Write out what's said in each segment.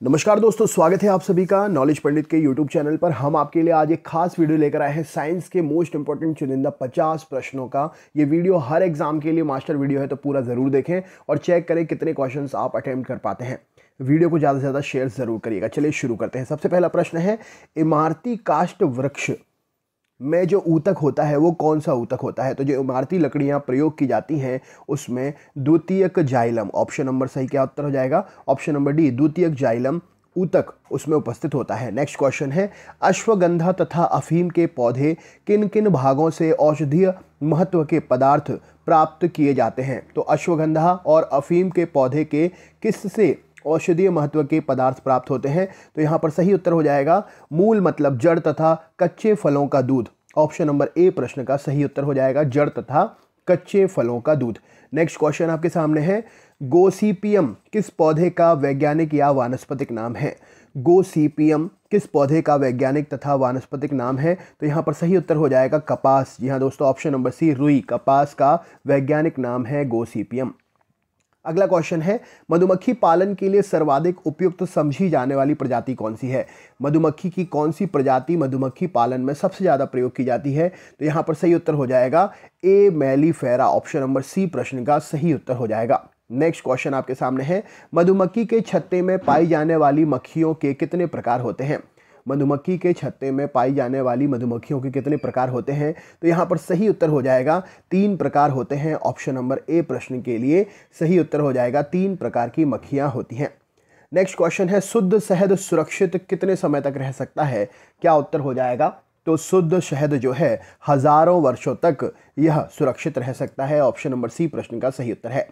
नमस्कार दोस्तों, स्वागत है आप सभी का नॉलेज पंडित के यूट्यूब चैनल पर। हम आपके लिए आज एक खास वीडियो लेकर आए हैं साइंस के मोस्ट इंपॉर्टेंट चुनिंदा 50 प्रश्नों का। ये वीडियो हर एग्ज़ाम के लिए मास्टर वीडियो है तो पूरा ज़रूर देखें और चेक करें कितने क्वेश्चंस आप अटेम्प्ट कर पाते हैं। वीडियो को ज़्यादा से ज़्यादा शेयर ज़रूर करिएगा। चलिए शुरू करते हैं। सबसे पहला प्रश्न है, इमारती काष्ट वृक्ष में जो ऊतक होता है, वो कौन सा ऊतक होता है? तो जो इमारती लकड़ियाँ प्रयोग की जाती हैं, उसमें द्वितीयक जाइलम ऑप्शन नंबर सही क्या उत्तर हो जाएगा? ऑप्शन नंबर डी द्वितीयक जाइलम ऊतक उसमें उपस्थित होता है। नेक्स्ट क्वेश्चन है, अश्वगंधा तथा अफीम के पौधे किन किन भागों से औषधीय महत्व के पदार्थ प्राप्त किए जाते हैं? तो अश्वगंधा और अफीम के पौधे के किस से औषधीय महत्व के पदार्थ प्राप्त होते हैं। तो यहाँ पर सही उत्तर हो जाएगा, मूल मतलब जड़ तथा कच्चे फलों का दूध। ऑप्शन नंबर ए प्रश्न का सही उत्तर हो जाएगा, जड़ तथा कच्चे फलों का दूध। नेक्स्ट क्वेश्चन आपके सामने है गोसीपियम किस पौधे का वैज्ञानिक या वानस्पतिक नाम है? गोसीपियम किस पौधे का वैज्ञानिक तथा वानस्पतिक नाम है? तो यहाँ पर सही उत्तर हो जाएगा, कपास। जी हाँ दोस्तों ऑप्शन नंबर सी रुई। कपास का वैज्ञानिक नाम है गोसीपियम अगला क्वेश्चन है, मधुमक्खी पालन के लिए सर्वाधिक उपयुक्त तो समझी जाने वाली प्रजाति कौन सी है? मधुमक्खी की कौन सी प्रजाति मधुमक्खी पालन में सबसे ज़्यादा प्रयोग की जाती है? तो यहाँ पर सही उत्तर हो जाएगा, ए, मैलीफेरा। ऑप्शन नंबर सी, प्रश्न का सही उत्तर हो जाएगा। नेक्स्ट क्वेश्चन आपके सामने है, मधुमक्खी के छत्ते में पाई जाने वाली मक्खियों के कितने प्रकार होते हैं? मधुमक्खी के छत्ते में पाई जाने वाली मधुमक्खियों के कितने प्रकार होते हैं? तो यहाँ पर सही उत्तर हो जाएगा, तीन प्रकार होते हैं ऑप्शन नंबर ए प्रश्न के लिए। सही उत्तर हो जाएगा, तीन प्रकार की मक्खियाँ होती हैं। नेक्स्ट क्वेश्चन है, शुद्ध शहद सुरक्षित कितने समय तक रह सकता है? क्या उत्तर हो जाएगा? तो शुद्ध शहद जो है, हज़ारों वर्षों तक यह सुरक्षित रह सकता है। ऑप्शन नंबर सी प्रश्न का सही उत्तर है।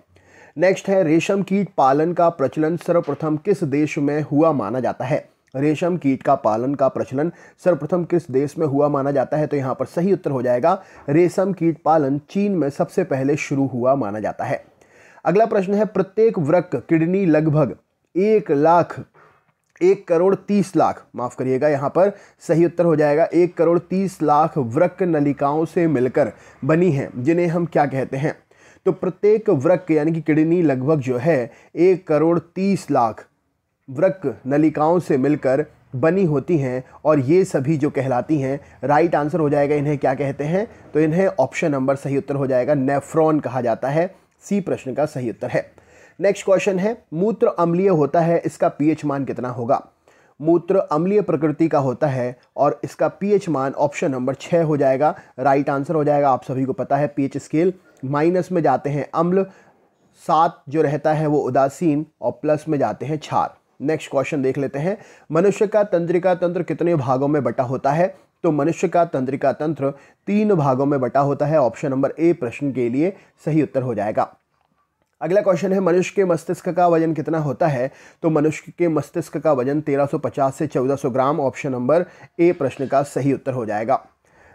नेक्स्ट है, रेशम कीट पालन का प्रचलन सर्वप्रथम किस देश में हुआ माना जाता है? रेशम, कीट का पालन का प्रचलन सर्वप्रथम किस देश में हुआ माना जाता है? तो यहाँ पर सही उत्तर हो जाएगा, रेशम, कीट पालन चीन में सबसे पहले शुरू हुआ माना जाता है। अगला प्रश्न है, प्रत्येक वृक किडनी लगभग एक लाख, एक करोड़ तीस लाख, माफ़ करिएगा, यहाँ पर सही उत्तर हो जाएगा, एक करोड़ तीस लाख वृक नलिकाओं से मिलकर बनी है, जिन्हें हम क्या कहते हैं? तो प्रत्येक वृक यानी कि किडनी लगभग जो है, एक करोड़ तीस लाख वृक नलिकाओं से मिलकर बनी होती हैं और ये सभी जो कहलाती हैं राइट आंसर हो जाएगा इन्हें क्या कहते हैं? तो इन्हें ऑप्शन नंबर सही उत्तर हो जाएगा नेफ्रॉन कहा जाता है। सी प्रश्न का सही उत्तर है। नेक्स्ट क्वेश्चन है, मूत्र अम्लीय होता है, इसका पीएच मान कितना होगा? मूत्र अम्लीय प्रकृति का होता है और इसका पीएच मान ऑप्शन नंबर छः हो जाएगा। राइट आंसर हो जाएगा, आप सभी को पता है पीएच स्केल माइनस में जाते हैं अम्ल, सात जो रहता है वो उदासीन और प्लस में जाते हैं छार नेक्स्ट क्वेश्चन देख लेते हैं। मनुष्य का तंत्रिका तंत्र कितने भागों में बटा होता है? तो मनुष्य का तंत्रिका तंत्र तीन भागों में बटा होता है। ऑप्शन नंबर ए प्रश्न के लिए सही उत्तर हो जाएगा। अगला क्वेश्चन है, मनुष्य के मस्तिष्क का वज़न कितना होता है? तो मनुष्य के मस्तिष्क का वज़न 1350 से 1400 ग्राम। ऑप्शन नंबर ए प्रश्न का सही उत्तर हो जाएगा।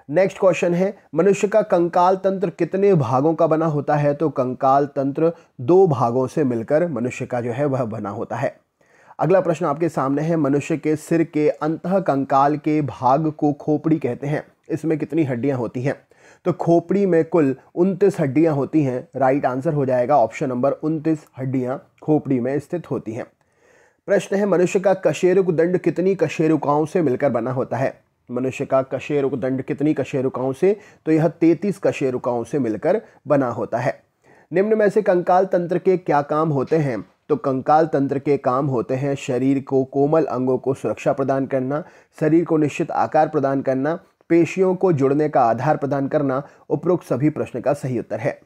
नेक्स्ट क्वेश्चन है, मनुष्य का कंकाल तंत्र कितने भागों का बना होता है? तो कंकाल तंत्र दो भागों से मिलकर मनुष्य का जो है, वह बना होता है। अगला प्रश्न आपके सामने है, मनुष्य के सिर के अंत कंकाल के भाग को खोपड़ी कहते हैं। इसमें कितनी हड्डियाँ होती हैं? तो खोपड़ी में कुल उनतीस हड्डियाँ होती हैं। राइट आंसर हो जाएगा ऑप्शन नंबर उनतीस हड्डियाँ खोपड़ी में स्थित होती हैं। प्रश्न है, मनुष्य का कशेरुक दंड कितनी कशेरुकाओं से मिलकर बना होता है? मनुष्य का कशेरुक दंड कितनी कशेरुकाओं से? तो यह तैतीस कशेरुकाओं से मिलकर बना होता है। निम्न में से कंकाल तंत्र के क्या काम होते हैं? तो कंकाल तंत्र के काम होते हैं शरीर को कोमल अंगों को सुरक्षा प्रदान करना, शरीर को निश्चित आकार प्रदान करना, पेशियों को जुड़ने का आधार प्रदान करना उपरोक्त सभी प्रश्न का सही उत्तर है।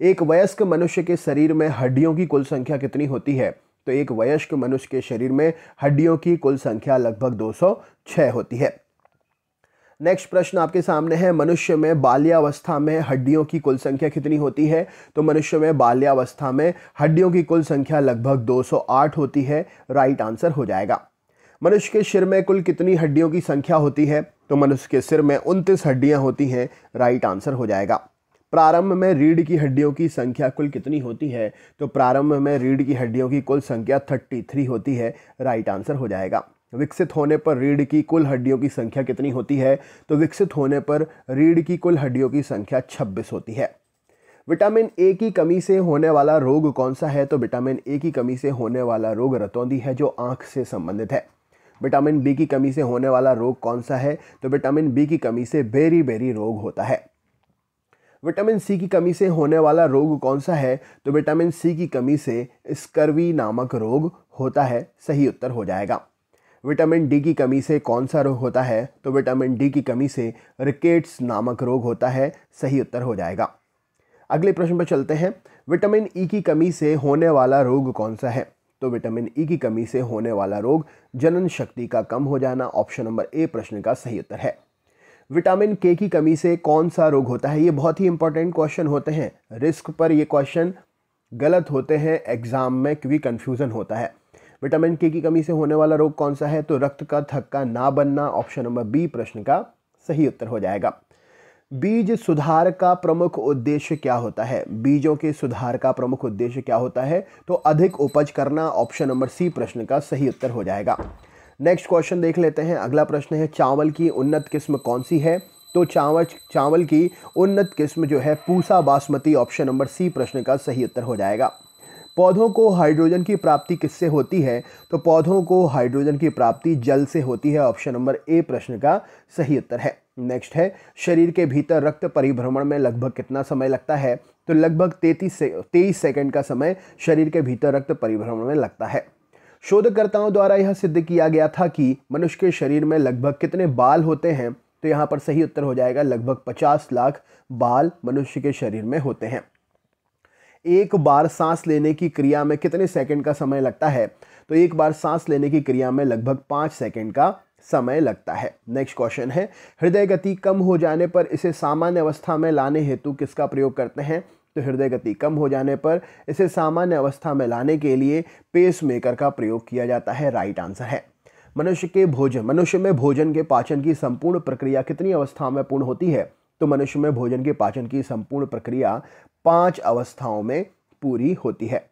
एक वयस्क मनुष्य के शरीर में हड्डियों की कुल संख्या कितनी होती है? तो एक वयस्क मनुष्य के शरीर में हड्डियों की कुल संख्या लगभग 206 होती है। नेक्स्ट प्रश्न आपके सामने है, मनुष्य में बाल्यावस्था में हड्डियों की कुल संख्या कितनी होती है? तो मनुष्य में बाल्यावस्था में हड्डियों की कुल संख्या लगभग 208 होती है राइट आंसर हो जाएगा। मनुष्य के सिर में कुल कितनी हड्डियों की संख्या होती है? तो मनुष्य के सिर में उनतीस हड्डियाँ होती हैं राइट आंसर हो जाएगा। प्रारंभ में रीढ़ की हड्डियों की संख्या कुल कितनी होती है? तो प्रारंभ में रीढ़ की हड्डियों की कुल संख्या थर्टी थ्री होती है राइट आंसर हो जाएगा। विकसित होने पर रीढ़ की कुल हड्डियों की संख्या कितनी होती है? तो विकसित होने पर रीढ़ की कुल हड्डियों की संख्या 26 होती है। विटामिन ए की कमी से होने वाला रोग कौन सा है? तो विटामिन ए की कमी से होने वाला रोग रतौंदी है, जो आँख से संबंधित है। विटामिन बी की कमी से होने वाला रोग कौन सा है? तो विटामिन बी की कमी से बेरी बेरी रोग होता है। विटामिन सी की कमी से होने वाला रोग कौन सा है? तो विटामिन सी की कमी से स्कर्वी नामक रोग होता है। सही उत्तर हो जाएगा। विटामिन डी की कमी से कौन सा रोग होता है? तो विटामिन डी की कमी से रिकेट्स नामक रोग होता है। सही उत्तर हो जाएगा। अगले प्रश्न पर चलते हैं। विटामिन ई e की कमी से होने वाला रोग कौन सा है? तो विटामिन ई e की कमी से होने वाला रोग जनन शक्ति का कम हो जाना ऑप्शन नंबर ए प्रश्न का सही उत्तर है। विटामिन के की कमी से कौन सा रोग होता है? ये बहुत ही इंपॉर्टेंट क्वेश्चन होते हैं। रिस्क पर ये क्वेश्चन गलत होते हैं। एग्ज़ाम में क्योंकि कंफ्यूजन होता है। विटामिन के की कमी से होने वाला रोग कौन सा है? तो रक्त का थक्का ना बनना, ऑप्शन नंबर बी प्रश्न का सही उत्तर हो जाएगा। बीज सुधार का प्रमुख उद्देश्य क्या होता है? बीजों के सुधार का प्रमुख उद्देश्य क्या होता है? तो अधिक उपज करना, ऑप्शन नंबर सी प्रश्न का सही उत्तर हो जाएगा। नेक्स्ट क्वेश्चन देख लेते हैं। अगला प्रश्न है, चावल की उन्नत किस्म कौन सी है? तो चावल चावल की उन्नत किस्म जो है, Pusa Basmati, option number C प्रश्न का सही उत्तर हो जाएगा। पौधों को हाइड्रोजन की प्राप्ति किससे होती है? तो पौधों को हाइड्रोजन की प्राप्ति जल से होती है। ऑप्शन नंबर ए प्रश्न का सही उत्तर है। नेक्स्ट है, शरीर के भीतर रक्त परिभ्रमण में लगभग कितना समय लगता है? तो लगभग तैतीस से, तेईस सेकेंड का समय शरीर के भीतर रक्त परिभ्रमण में लगता है। शोधकर्ताओं द्वारा यह सिद्ध किया गया था कि मनुष्य के शरीर में लगभग कितने बाल होते हैं? तो यहाँ पर सही उत्तर हो जाएगा, लगभग 50 लाख बाल मनुष्य के शरीर में होते हैं। एक बार सांस लेने की क्रिया में कितने सेकंड का समय लगता है? तो एक बार सांस लेने की क्रिया में लगभग पाँच सेकंड का समय लगता है। नेक्स्ट क्वेश्चन है, हृदय गति कम हो जाने पर इसे सामान्य अवस्था में लाने हेतु किसका प्रयोग करते हैं? तो हृदय गति कम हो जाने पर इसे सामान्य अवस्था में लाने के लिए पेस मेकर का प्रयोग किया जाता है। राइट आंसर है। मनुष्य के भोजन, मनुष्य में भोजन के पाचन की संपूर्ण प्रक्रिया कितनी अवस्थाओं में पूर्ण होती है? तो मनुष्य में भोजन के पाचन की संपूर्ण प्रक्रिया पाँच अवस्थाओं में पूरी होती है।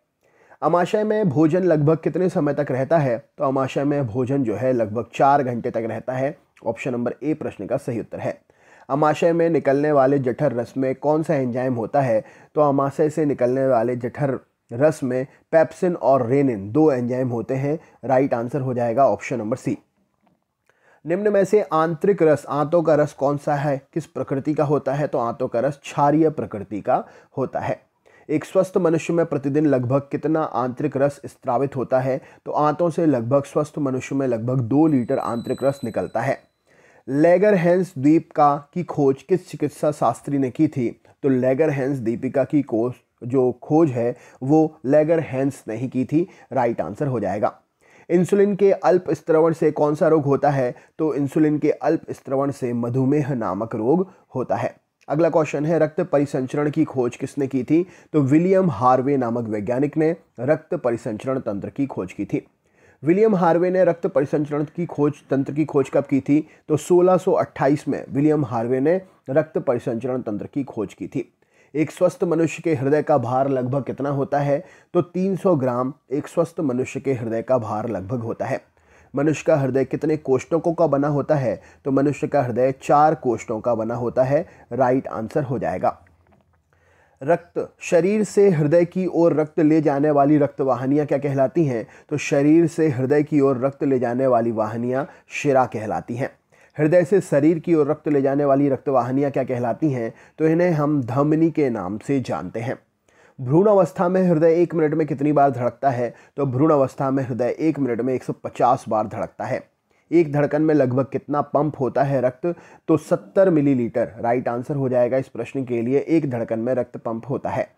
अमाशय में भोजन लगभग कितने समय तक रहता है? तो अमाशय में भोजन जो है लगभग चार घंटे तक रहता है। ऑप्शन नंबर ए प्रश्न का सही उत्तर है। अमाशय में निकलने वाले जठर रस में कौन सा एंजाइम होता है? तो अमाशय से निकलने वाले जठर रस में पेप्सिन और रेनिन दो एंजाइम होते हैं। राइट आंसर हो जाएगा ऑप्शन नंबर सी। निम्न में से आंतरिक रस, आंतों का रस कौन सा है? किस प्रकृति का होता है? तो आंतों का रस क्षारीय प्रकृति का होता है। एक स्वस्थ मनुष्य में प्रतिदिन लगभग कितना आंतरिक रस स्त्रावित होता है? तो आंतों से लगभग स्वस्थ मनुष्य में लगभग दो लीटर आंतरिक रस निकलता है। लेगर हैंस द्वीप का की खोज किस चिकित्सा शास्त्री ने की थी? तो लेगर हैंस दीपिका की कोष जो खोज है, वो लेगर हैंस ने ही की थी। राइट आंसर हो जाएगा। इंसुलिन के अल्प स्त्रवण से कौन सा रोग होता है? तो इंसुलिन के अल्प स्त्रवण से मधुमेह नामक रोग होता है। अगला क्वेश्चन है, रक्त परिसंचरण की खोज किसने की थी? तो विलियम हार्वे नामक वैज्ञानिक ने रक्त परिसंचरण तंत्र की खोज की थी। विलियम हार्वे ने रक्त परिसंचरण की खोज, तंत्र की खोज कब की थी? तो 1628 में विलियम हार्वे ने रक्त परिसंचरण तंत्र की खोज की थी। एक स्वस्थ मनुष्य के हृदय का भार लगभग कितना होता है? तो 300 ग्राम एक स्वस्थ मनुष्य के हृदय का भार लगभग होता है। मनुष्य का हृदय कितने कोष्टकों का बना होता है? तो मनुष्य का हृदय चार कोष्टों का बना होता है। राइट आंसर हो जाएगा। रक्त, शरीर से हृदय की ओर रक्त ले जाने वाली रक्त वाहनियाँ क्या कहलाती हैं? तो शरीर से हृदय की ओर रक्त ले जाने वाली वाहनियाँ शिरा कहलाती हैं। हृदय से शरीर की ओर रक्त ले जाने वाली रक्त वाहनियाँ क्या कहलाती हैं? तो इन्हें हम धमनी के नाम से जानते हैं। भ्रूण अवस्था में हृदय एक मिनट में कितनी बार धड़कता है? तो भ्रूण अवस्था में हृदय एक मिनट में 150 बार धड़कता है। एक धड़कन में लगभग कितना पंप होता है रक्त? तो 70 मिलीलीटर। राइट आंसर हो जाएगा इस प्रश्न के लिए एक धड़कन में रक्त पंप होता है।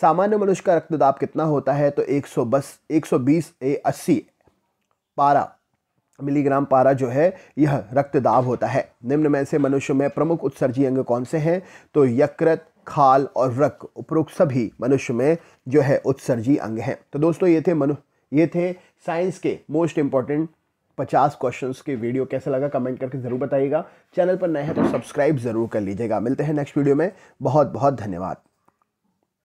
सामान्य मनुष्य का रक्तदाब कितना होता है? तो 120 120 ए 80 पारा मिलीग्राम पारा जो है, यह रक्तदाब होता है। निम्न में से मनुष्य में प्रमुख उत्सर्जी अंग कौन से हैं? तो यकृत, खाल और रक्त उपरोक्त सभी मनुष्य में जो है उत्सर्जी अंग हैं। तो दोस्तों, ये थे मनु, ये थे साइंस के मोस्ट इंपॉर्टेंट पचास क्वेश्चंस के वीडियो। कैसा लगा कमेंट करके ज़रूर बताइएगा। चैनल पर नए हैं तो सब्सक्राइब ज़रूर कर लीजिएगा। मिलते हैं नेक्स्ट वीडियो में। बहुत बहुत धन्यवाद।